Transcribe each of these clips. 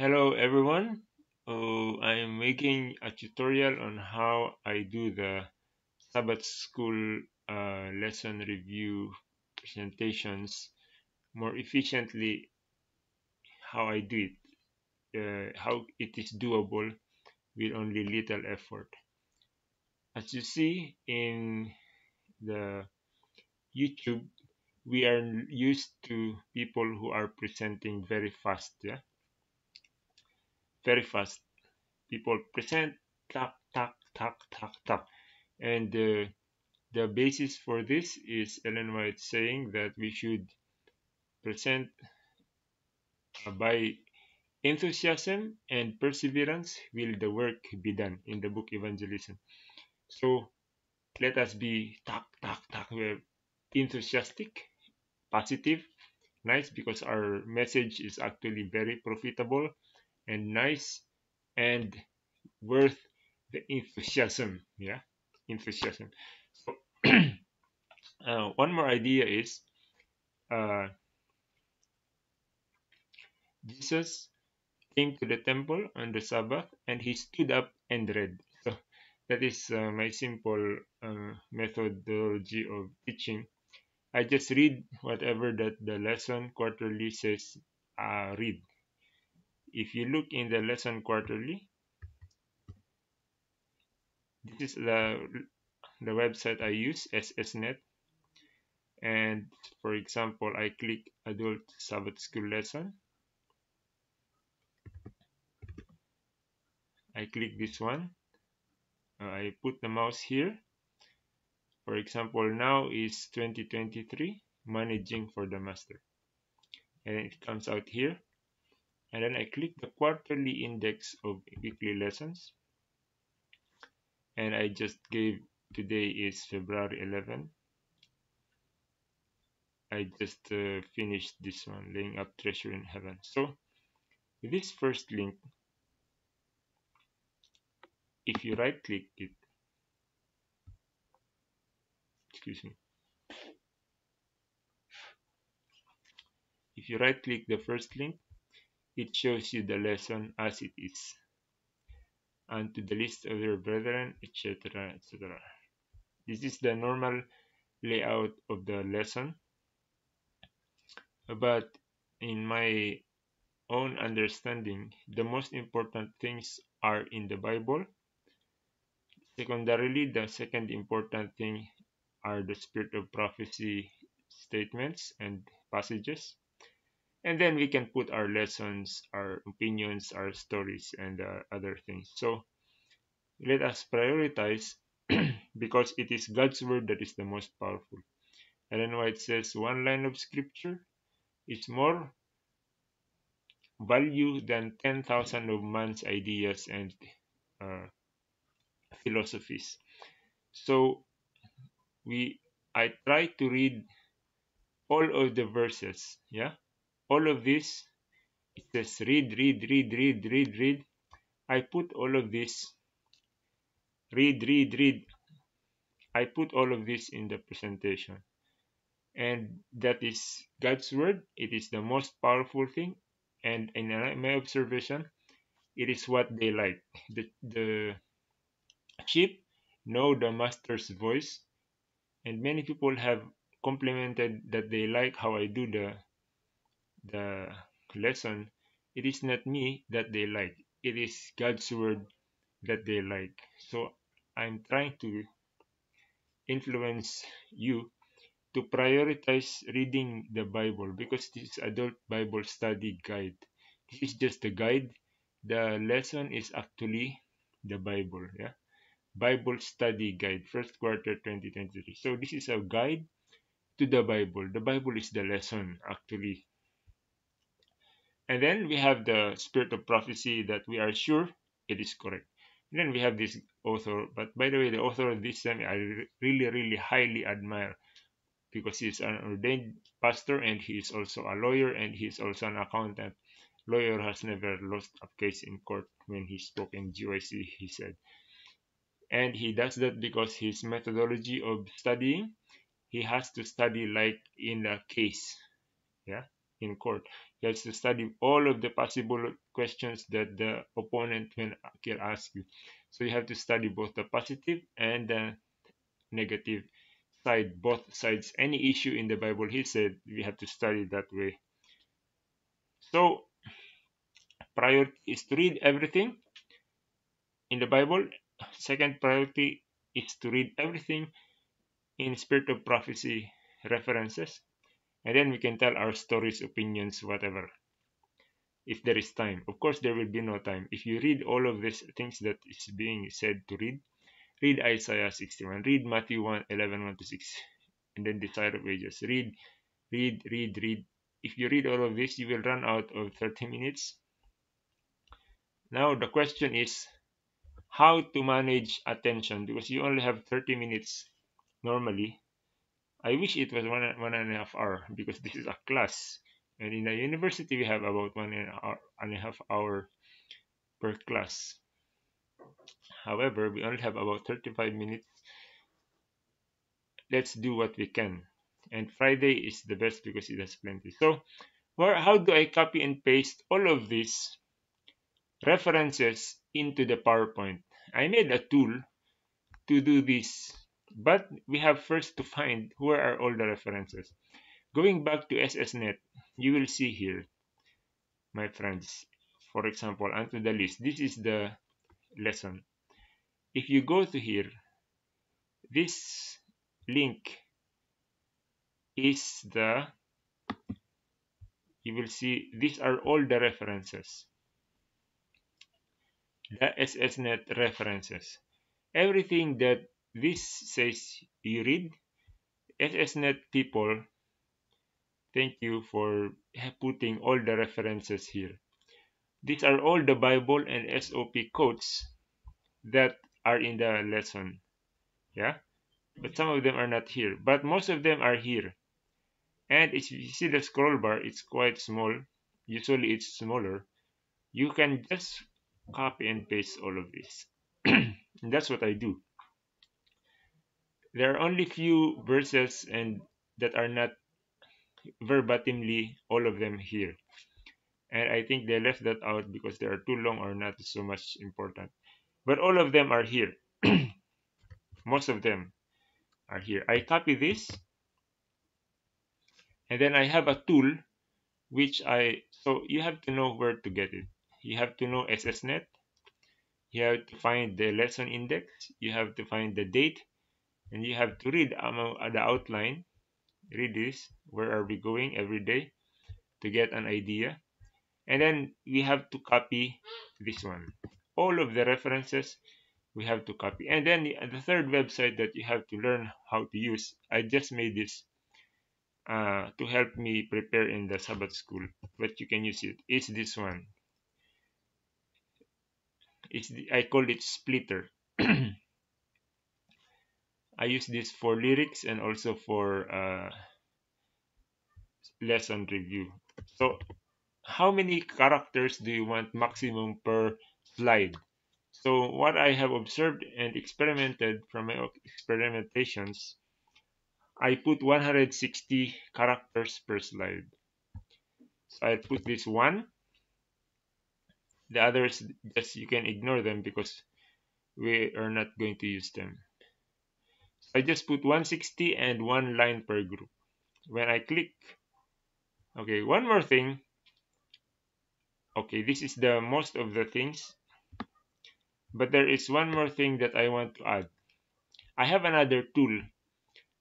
Hello everyone. Uh, I am making a tutorial on how I do the Sabbath School uh, lesson review presentations more efficiently. How I do it, uh, how it is doable with only little effort. As you see in the YouTube, we are used to people who are presenting very fast. Yeah, very fast. People present, tak, tak, tak, tak, tak. And uh, the basis for this is Ellen White saying that we should present uh, by enthusiasm and perseverance will the work be done in the book evangelism so let us be tak tak tak enthusiastic positive nice because our message is actually very profitable and nice and worth the enthusiasm yeah enthusiasm. So uh, one more idea is uh, jesus came to the temple on the sabbath and he stood up and read. So that is uh, my simple uh, methodology of teaching. I just read whatever that the lesson quarterly says uh, read if you look in the lesson quarterly this is the the website I use SSNet and for example I click adult Sabbath school lesson. I click this one. Uh, I put the mouse here. For example now is 2023 managing for the master. And it comes out here and then I click the quarterly index of weekly lessons. And I just gave today is February 11 I just uh, finished this one laying up treasure in heaven. So this first link if you right click it excuse me. If you right click the first link it shows you the lesson as it is. And to the list of your brethren etc etc this is the normal layout of the lesson. But in my own understanding the most important things are in the bible. Secondarily the second important thing are the spirit of prophecy statements and passages and then we can put our lessons our opinions our stories and uh, other things. So let us prioritize because it is god's word that is the most powerful. Ellen white says one line of scripture is more value than 10,000 of man's ideas and uh, philosophies. So we i try to read all of the verses yeah all of this it says read read read read read read. I put all of this. Read read read. I put all of this in the presentation. And that is god's word. It is the most powerful thing. And in my observation it is what they like. The the sheep know the master's voice. And many people have complimented that they like how i do the the lesson, it is not me that they like. It is God's word that they like. So I'm trying to influence you to prioritize reading the Bible because this adult Bible study guide. This is just a guide. The lesson is actually the Bible. Yeah. Bible study guide, first quarter 2023. So this is a guide to the Bible. The Bible is the lesson actually and then we have the spirit of prophecy that we are sure it is correct. And then we have this author, but by the way, the author of this semi I really, really highly admire because he's an ordained pastor and he is also a lawyer and he is also an accountant. Lawyer has never lost a case in court when he spoke in GYC, he said. And he does that because his methodology of studying, he has to study like in a case, yeah, in court. You have to study all of the possible questions that the opponent can, can ask you. So you have to study both the positive and the negative side both sides. Any issue in the bible he said we have to study that way. So priority is to read everything in the bible. Second priority is to read everything in spirit of prophecy references and then we can tell our stories opinions whatever if there is time. Of course there will be no time. If you read all of these things that is being said to read read isaiah 61 read matthew 1 11 1 to 6 and then desire of ages. Read read read read. If you read all of this you will run out of 30 minutes. Now the question is how to manage attention? Because you only have 30 minutes normally I wish it was one, one and a half hour because this is a class. And in a university, we have about one and a, hour, and a half hour per class. However, we only have about 35 minutes. Let's do what we can. And Friday is the best because it has plenty. So, where, how do I copy and paste all of these references into the PowerPoint? I made a tool to do this but we have first to find where are all the references. Going back to SSNet, you will see here, my friends, for example, onto the list. This is the lesson. If you go to here, this link is the, you will see these are all the references. The SSNet references. Everything that this says you read SSNet people thank you for putting all the references here. These are all the bible and sop quotes that are in the lesson. Yeah? But some of them are not here. But most of them are here. And if you see the scroll bar it's quite small. Usually it's smaller. You can just copy and paste all of this. That's what i do there are only few verses and that are not verbatimly all of them here. And i think they left that out because they are too long or not so much important. But all of them are here. Most of them are here. I copy this. And then i have a tool which i so you have to know where to get it. You have to know ssnet you have to find the lesson index. You have to find the date and you have to read um, the outline. Read this. Where are we going every day to get an idea? And then we have to copy this one. All of the references we have to copy. And then the, third website that you have to learn how to use. I just made this uh, to help me prepare in the sabbath school but you can use it. It's this one. It's the, i call it splitter I use this for lyrics and also for uh, lesson review. So how many characters do you want maximum per slide? So what I have observed and experimented from my experimentations, I put 160 characters per slide. So I put this one. The others, just you can ignore them because we are not going to use them. I just put 160 and one line per group. When I click, okay, one more thing. Okay, this is the most of the things. But there is one more thing that I want to add. I have another tool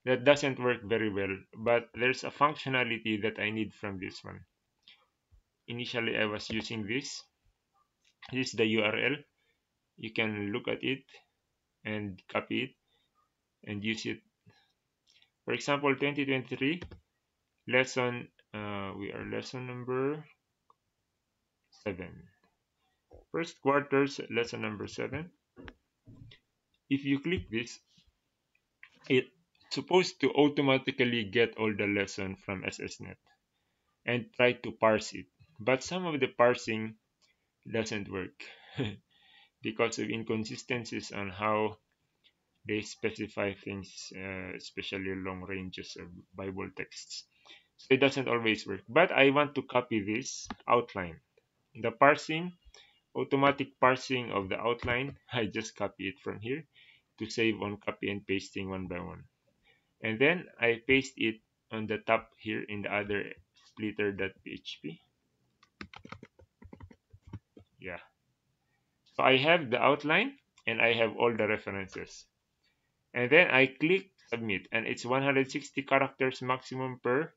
that doesn't work very well, but there's a functionality that I need from this one. Initially, I was using this. This is the URL. You can look at it and copy it and use it for example 2023 lesson uh, we are lesson number seven. First quarters lesson number seven. If you click this it's supposed to automatically get all the lesson from ssnet and try to parse it. But some of the parsing doesn't work because of inconsistencies on how they specify things, uh, especially long ranges of Bible texts. so it doesn't always work. But I want to copy this outline. The parsing automatic parsing of the outline I just copy it from here to save on copy and pasting one by one. And then I paste it on the top here in the other splitter.php yeah. So I have the outline and I have all the references and then I click submit and it's 160 characters maximum per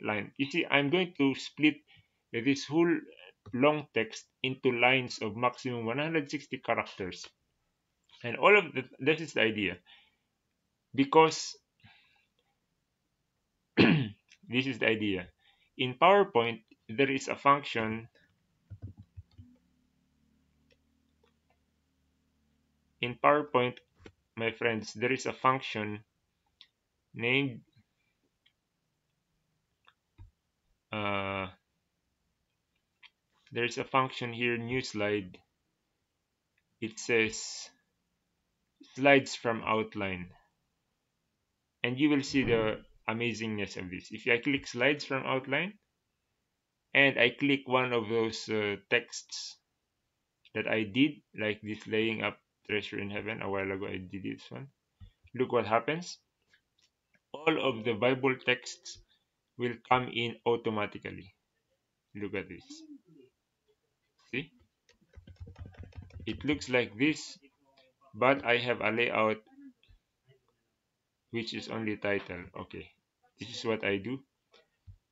line. You see I'm going to split this whole long text into lines of maximum 160 characters. And all of the, this is the idea. Because this is the idea. In PowerPoint there is a function in PowerPoint my friends there is a function named uh, there's a function here new slide. It says slides from outline. And you will see the amazingness of this. If I click slides from outline and I click one of those uh, texts that I did like this laying up treasure in heaven a while ago I did this one. Look what happens. All of the Bible texts will come in automatically. Look at this. See? It looks like this but I have a layout which is only title. Okay. This is what I do.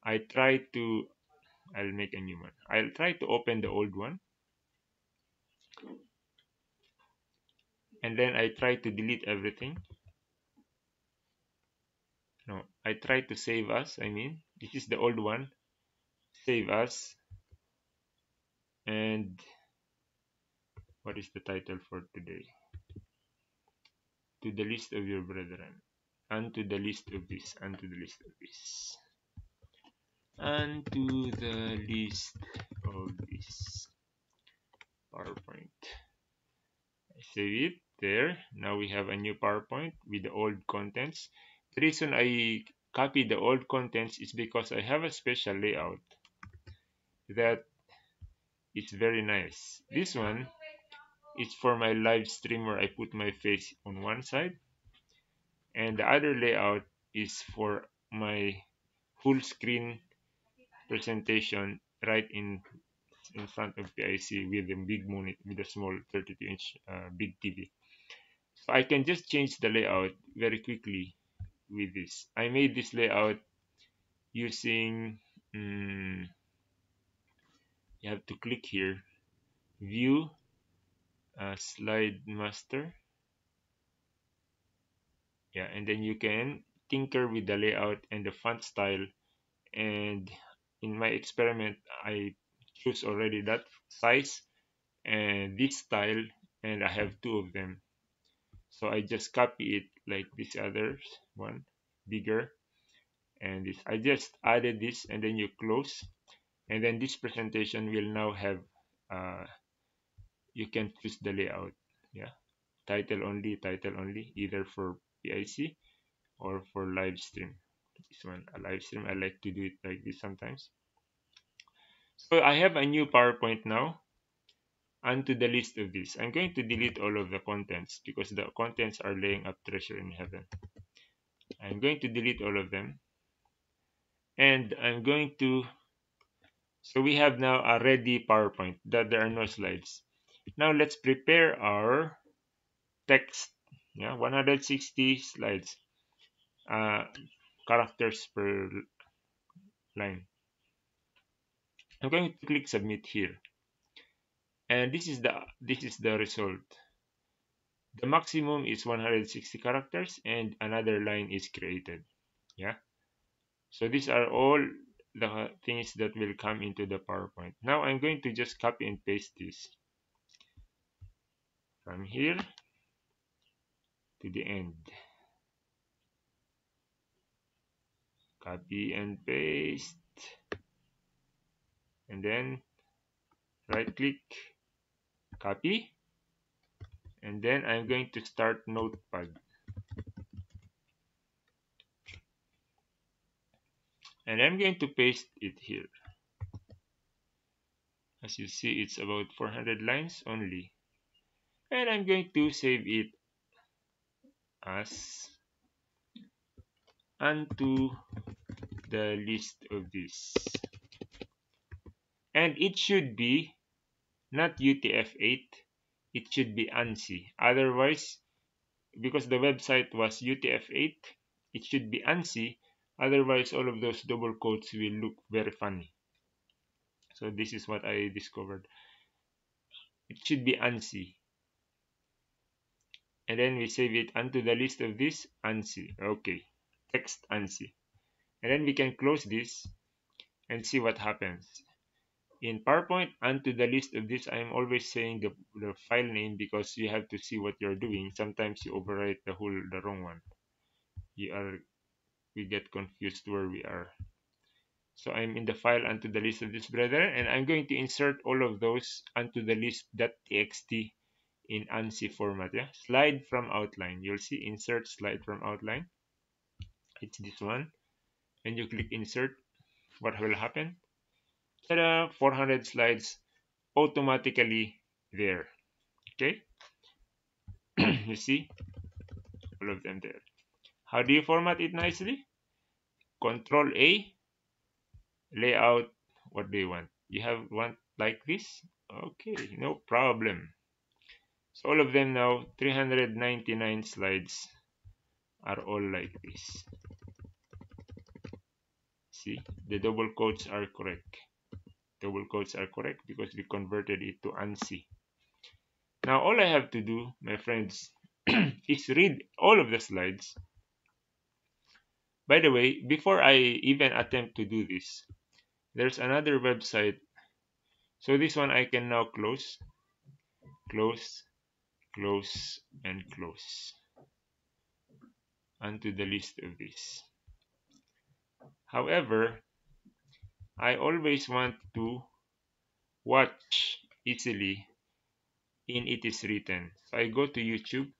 I try to I'll make a new one. I'll try to open the old one and then I try to delete everything. No I try to save us I mean this is the old one. Save us and what is the title for today? To the list of your brethren. And to the list of this and to the list of this. And to the list of this. PowerPoint. I save it there. Now we have a new PowerPoint with the old contents. The reason I copy the old contents is because I have a special layout that is very nice. This one is for my live stream where I put my face on one side. And the other layout is for my full screen presentation right in in front of PIC with a big monitor with a small 32 inch uh, big TV so I can just change the layout very quickly with this. I made this layout using um, you have to click here. View uh, slide master. Yeah and then you can tinker with the layout and the font style. And in my experiment I choose already that size and this style and I have two of them so I just copy it like this other one bigger. And this I just added this and then you close. And then this presentation will now have uh, you can choose the layout. Yeah. Title only title only either for PIC or for live stream. This one a live stream I like to do it like this sometimes. So I have a new PowerPoint now onto the list of this I'm going to delete all of the contents because the contents are laying up treasure in heaven. I'm going to delete all of them. And I'm going to so we have now a ready PowerPoint. That there are no slides. Now let's prepare our text. Yeah 160 slides uh, characters per line. I'm going to click submit here and this is the this is the result. The maximum is 160 characters and another line is created. Yeah? So these are all the things that will come into the PowerPoint. Now I'm going to just copy and paste this from here to the end. Copy and paste. And then right click copy. And then I'm going to start notepad. And I'm going to paste it here. As you see it's about 400 lines only. And I'm going to save it as unto the list of this and it should be not UTF-8 it should be ANSI otherwise because the website was UTF-8 it should be ANSI otherwise all of those double quotes will look very funny. So this is what I discovered. It should be ANSI and then we save it unto the list of this ANSI okay text ANSI and then we can close this and see what happens in PowerPoint unto the list of this I'm always saying the, the file name because you have to see what you're doing. Sometimes you overwrite the whole the wrong one. You are we get confused where we are. So I'm in the file unto the list of this brethren and I'm going to insert all of those unto the list.txt in ANSI format yeah? Slide from outline. You'll see insert slide from outline. It's this one. And you click insert. What will happen ta 400 slides automatically there. Okay? You see? All of them there. How do you format it nicely? Control a layout what do you want? You have one like this? Okay no problem. So all of them now 399 slides are all like this. See? The double quotes are correct double quotes are correct because we converted it to ANSI. Now all I have to do my friends is read all of the slides. By the way before I even attempt to do this there's another website. So this one I can now close close close and close onto the list of this however I always want to watch easily in it is written. So I go to YouTube.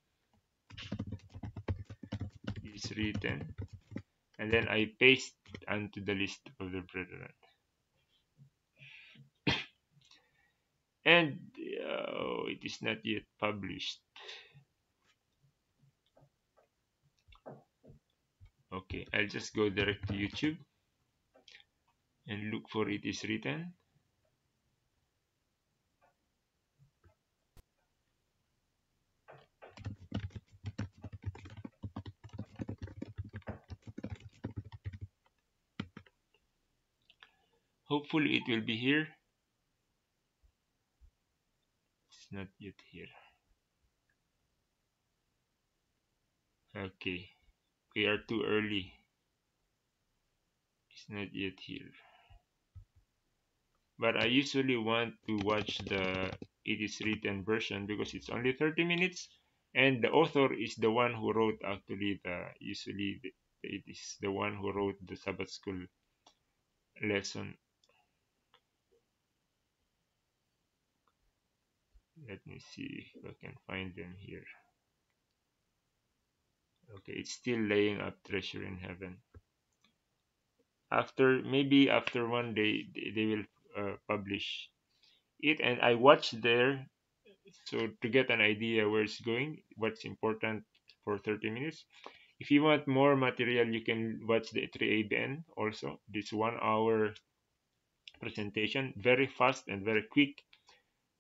It's written. And then I paste onto the list of the brethren and uh, it is not yet published. Okay I'll just go direct to YouTube and look for it is written. Hopefully it will be here. It's not yet here. Okay. We are too early. It's not yet here but I usually want to watch the it is written version because it's only 30 minutes and the author is the one who wrote actually the usually the, it is the one who wrote the Sabbath school lesson. Let me see if I can find them here. Okay it's still laying up treasure in heaven. After maybe after one day they will publish it and I watched there so to get an idea where it's going what's important for 30 minutes. If you want more material you can watch the 3ABN also this one hour presentation. Very fast and very quick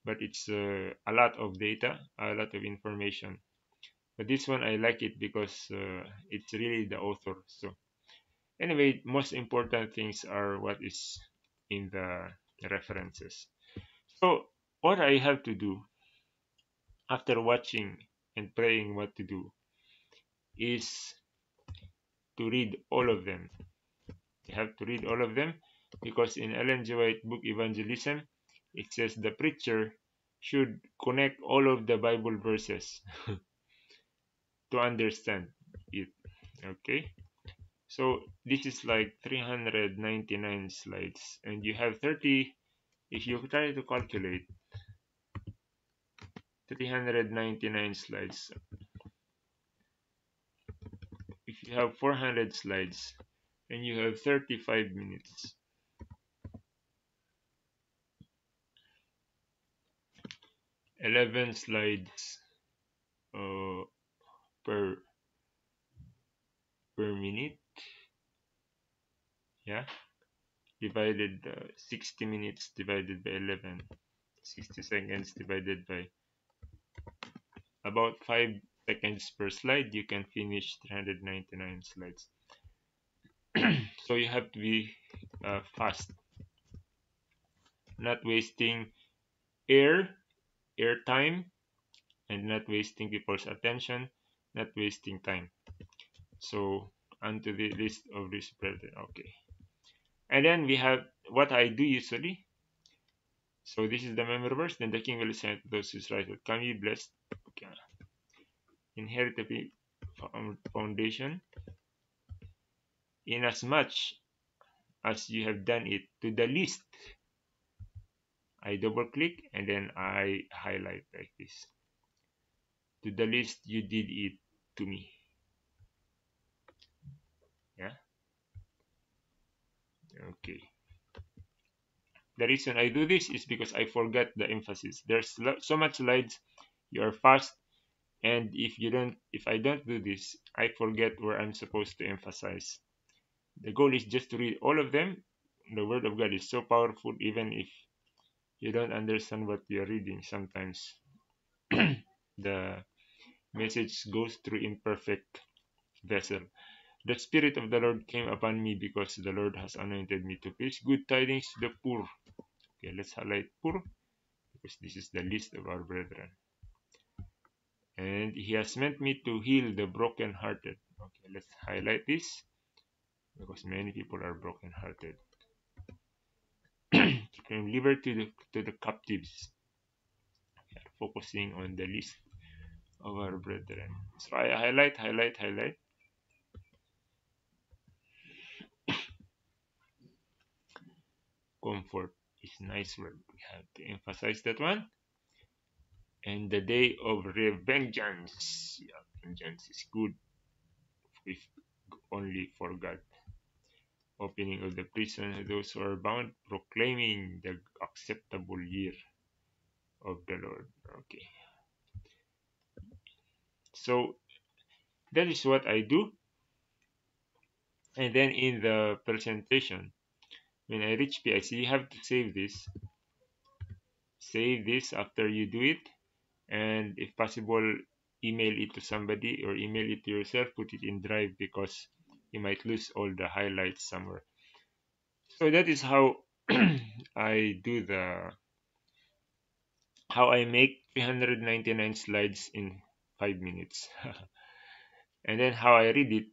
but it's uh, a lot of data a lot of information. But this one I like it because uh, it's really the author so. Anyway most important things are what is in the references so what I have to do after watching and praying what to do is to read all of them you have to read all of them because in Ellen G. White book Evangelism it says the preacher should connect all of the Bible verses to understand it. Okay, so this is like 399 slides, and you have 30. If you try to calculate 399 slides, if you have 400 slides and you have 35 minutes Eleven slides uh, per per minute yeah? Divided uh, 60 minutes divided by 11 60 seconds divided by about 5 seconds per slide you can finish 399 slides. So you have to be uh, fast. Not wasting air air time and not wasting people's attention not wasting time. So onto the list of this brethren okay and then we have what I do usually. So this is the memory verse then the king will send those who write come ye blessed okay. inherit the foundation. Inasmuch as much as you have done it to the least I double click and then I highlight like this. To the least you did it to me yeah okay. The reason I do this is because I forget the emphasis. There's so much slides. You are fast. And if you don't if I don't do this I forget where I'm supposed to emphasize. The goal is just to read all of them. The word of God is so powerful even if you don't understand what you're reading sometimes. The message goes through imperfect vessel the spirit of the lord came upon me because the lord has anointed me to preach good tidings to the poor. Okay let's highlight poor because this is the list of our brethren. And he has meant me to heal the broken-hearted. Okay let's highlight this because many people are broken-hearted. From liberty to the, to the captives. Focusing on the list of our brethren. So i highlight highlight highlight comfort is nice word we have to emphasize that one. And the day of revengeance. Yeah, vengeance is good if only for god. Opening of the prison those who are bound proclaiming the acceptable year of the lord. Okay. So that is what i do. And then in the presentation when i reach pic you have to save this. Save this after you do it and if possible email it to somebody or email it to yourself put it in drive because you might lose all the highlights somewhere. So that is how I do the how I make 399 slides in 5 minutes. And then how I read it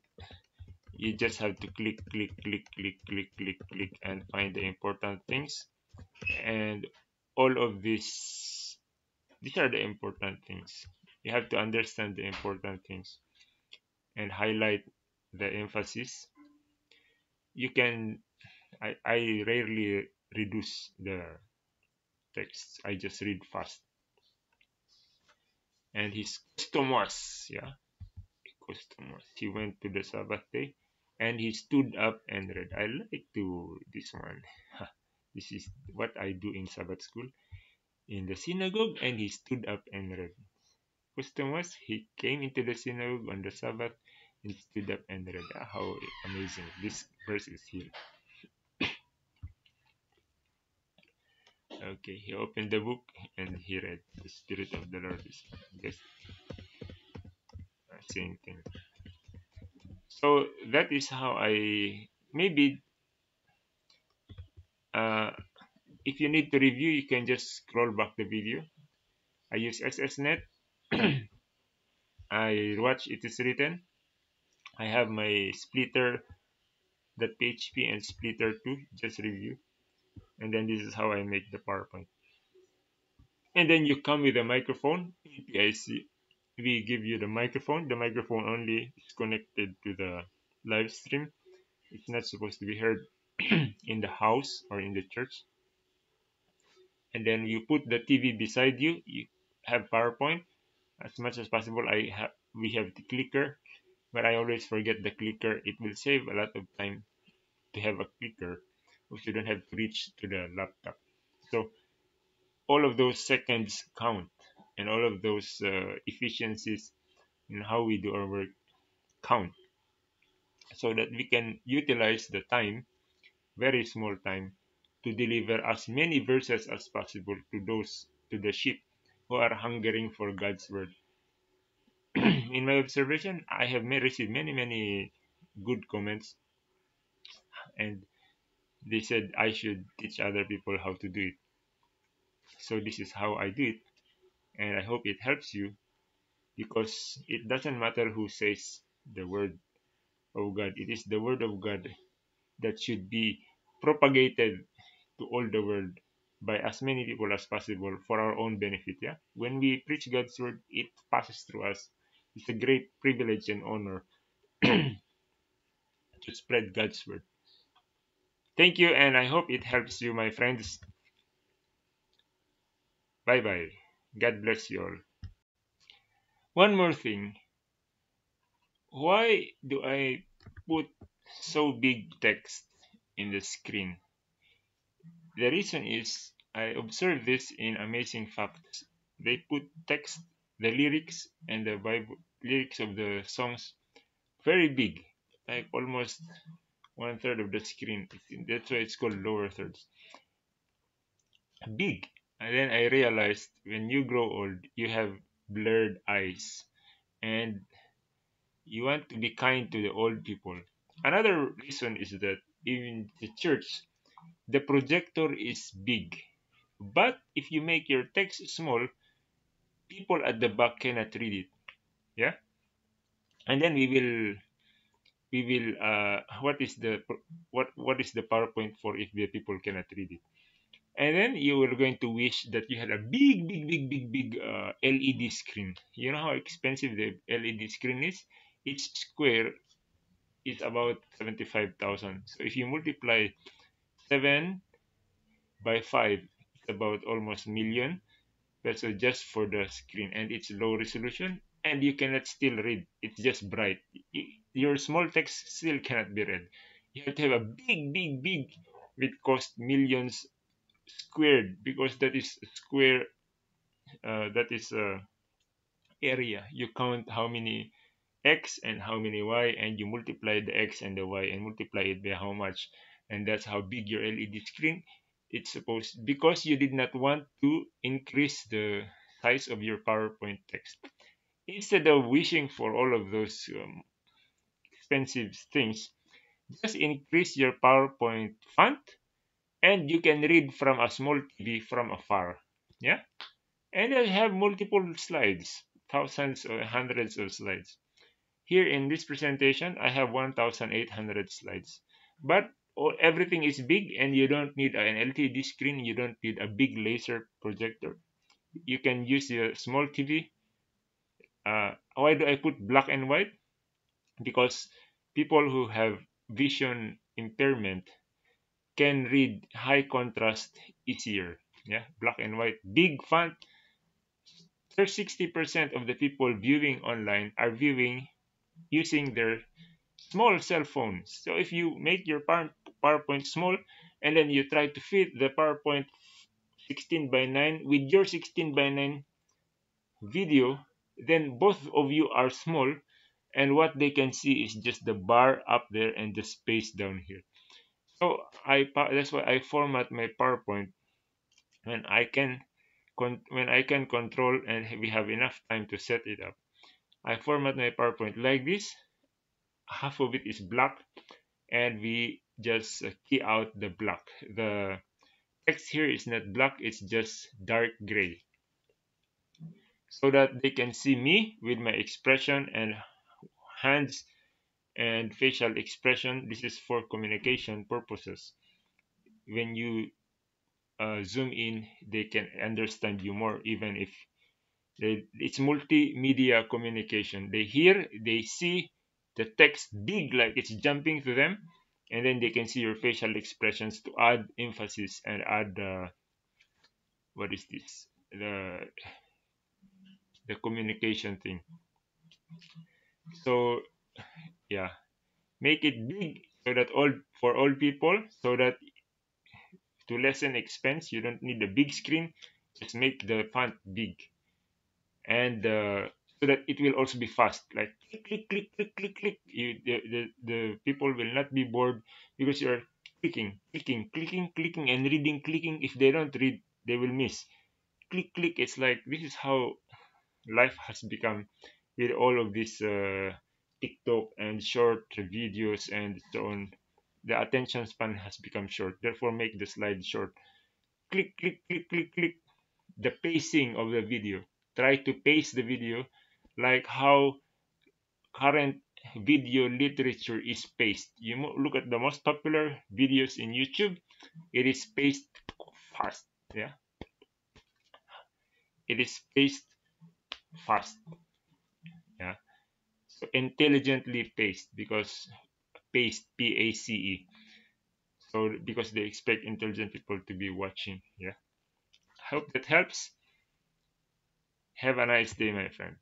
you just have to click click click click click click click and find the important things. And all of this these are the important things. You have to understand the important things and highlight the emphasis. You can I, I rarely reduce the text. I just read fast. And his customers yeah. Customers. He went to the Sabbath day and he stood up and read I like to this one this is what I do in Sabbath school in the synagogue and he stood up and read customers he came into the synagogue on the Sabbath and stood up and read. Ah, how amazing this verse is here. okay, he opened the book and he read. The Spirit of the Lord is just same thing. So that is how I maybe uh, if you need to review, you can just scroll back the video. I use SSNet. I watch it is written I have my splitter .php and splitter 2 just review and then this is how I make the PowerPoint and then you come with a microphone APIC we give you the microphone. The microphone only is connected to the live stream. It's not supposed to be heard in the house or in the church. And then you put the TV beside you. You have PowerPoint. As much as possible I have we have the clicker. But I always forget the clicker. It will save a lot of time to have a clicker if you don't have to reach to the laptop. So all of those seconds count and all of those uh, efficiencies in how we do our work count so that we can utilize the time very small time to deliver as many verses as possible to those to the sheep who are hungering for God's word. In my observation, I have received many many good comments, and they said I should teach other people how to do it. So this is how I do it, and I hope it helps you because it doesn't matter who says the word of God. It is the word of God that should be propagated to all the world by as many people as possible for our own benefit. Yeah, when we preach God's word, it passes through us. It's a great privilege and honor to spread God's word. Thank you, and I hope it helps you, my friends. Bye bye. God bless you all. One more thing. Why do I put so big text in the screen? The reason is I observed this in Amazing Facts. They put text, the lyrics, and the Bible lyrics of the songs very big, like almost one third of the screen. That's why it's called lower thirds. Big. And then I realized when you grow old, you have blurred eyes. And you want to be kind to the old people. Another reason is that in the church, the projector is big. But if you make your text small, people at the back cannot read it. Yeah? And then we will we will uh, what is the what what is the PowerPoint for if the people cannot read it? And then you were going to wish that you had a big, big, big, big, big uh, LED screen. You know how expensive the LED screen is? each square is about 75,000. So if you multiply 7 by 5, it's about almost million. That's just for the screen and it's low resolution and you cannot still read. It's just bright. Your small text still cannot be read. You have to have a big, big, big, which cost millions squared because that is square, uh, that is uh, area. You count how many x and how many y and you multiply the x and the y and multiply it by how much and that's how big your LED screen it's supposed because you did not want to increase the size of your PowerPoint text instead of wishing for all of those um, expensive things just increase your PowerPoint font and you can read from a small TV from afar yeah and I have multiple slides thousands or hundreds of slides here in this presentation, I have 1,800 slides. But all, everything is big and you don't need an LCD screen. You don't need a big laser projector. You can use your small TV. Uh, why do I put black and white? Because people who have vision impairment can read high contrast easier. Yeah, black and white. Big font. 60% of the people viewing online are viewing using their small cell phones. So if you make your PowerPoint small and then you try to fit the PowerPoint 16 by 9 with your 16 by 9 video, then both of you are small and what they can see is just the bar up there and the space down here. So I that's why I format my PowerPoint when I can when I can control and we have enough time to set it up. I format my PowerPoint like this. Half of it is black and we just uh, key out the black. The text here is not black, it's just dark gray. So that they can see me with my expression and hands and facial expression. This is for communication purposes. When you uh, zoom in, they can understand you more even if it's multimedia communication. They hear, they see the text big like it's jumping to them, and then they can see your facial expressions to add emphasis and add uh, what is this the the communication thing. So yeah, make it big so that all for all people so that to lessen expense you don't need a big screen. Just make the font big. And uh, so that it will also be fast. Like click click click click click click. You, the, the, the people will not be bored because you're clicking clicking clicking clicking and reading clicking. If they don't read they will miss. Click click. It's like this is how life has become with all of this uh, tiktok and short videos and so on the attention span has become short therefore make the slide short click click click click click the pacing of the video try to pace the video like how current video literature is paced. You look at the most popular videos in YouTube, it is paced fast. Yeah, it is paced fast. Intelligently paced because paced P A C E. So because they expect intelligent people to be watching. Yeah, hope that helps. Have a nice day, my friend.